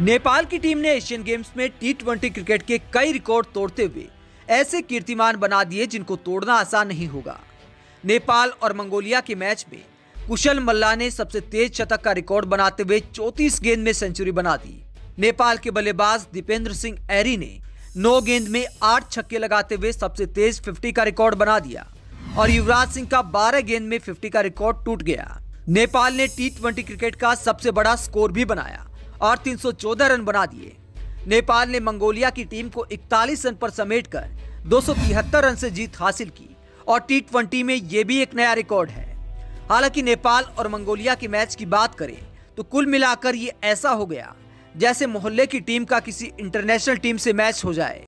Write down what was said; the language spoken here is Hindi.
नेपाल की टीम ने एशियन गेम्स में टी क्रिकेट के कई रिकॉर्ड तोड़ते हुए ऐसे कीर्तिमान बना दिए जिनको तोड़ना आसान नहीं होगा। नेपाल और मंगोलिया के मैच में कुशल मल्ला ने सबसे तेज शतक का रिकॉर्ड बनाते हुए 34 गेंद में सेंचुरी बना दी। नेपाल के बल्लेबाज दीपेंद्र सिंह एरी ने नौ गेंद में आठ छक्के लगाते हुए सबसे तेज 50 का रिकॉर्ड बना दिया और युवराज सिंह का 12 गेंद में 50 का रिकॉर्ड टूट गया। नेपाल ने टी क्रिकेट का सबसे बड़ा स्कोर भी बनाया और 314 रन बना दिए। नेपाल ने मंगोलिया की टीम को 41 रन पर समेट कर दो रन से जीत हासिल की और टी में यह भी एक नया रिकॉर्ड है। हालाँकि नेपाल और मंगोलिया के मैच की बात करें तो कुल मिलाकर ये ऐसा हो गया, जैसे मोहल्ले की टीम का किसी इंटरनेशनल टीम से मैच हो जाए।